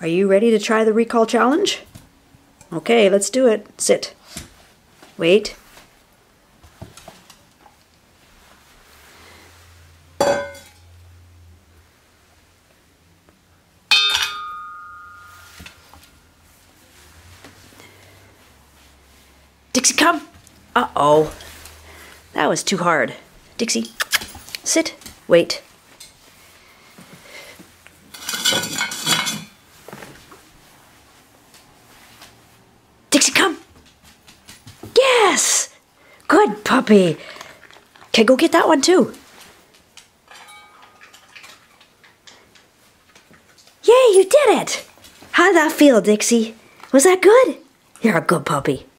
Are you ready to try the recall challenge? Okay, let's do it. Sit. Wait. Dixie, come! Uh oh. That was too hard. Dixie, sit. Wait. Dixie, come! Yes! Good puppy. Okay, go get that one too. Yay, you did it! How did that feel, Dixie? Was that good? You're a good puppy.